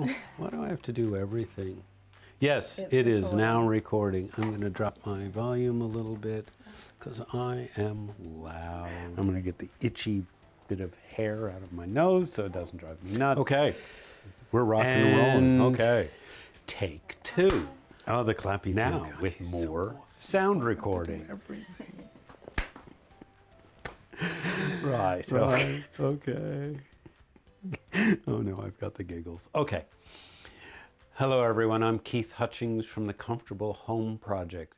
Why do I have to do everything? Yes, It's it is now recording. I'm going to drop my volume a little bit because I am loud. I'm going to get the itchy bit of hair out of my nose so it doesn't drive me nuts. Okay, we're rocking and, And- rolling. Okay, take two. Oh, the clappy Now thing. with God, he's so more awesome. sound recording. Right. Right. Okay. oh no, I've got the giggles. Okay. Hello, everyone. I'm Keith Hutchings from the Comfortable Home Project.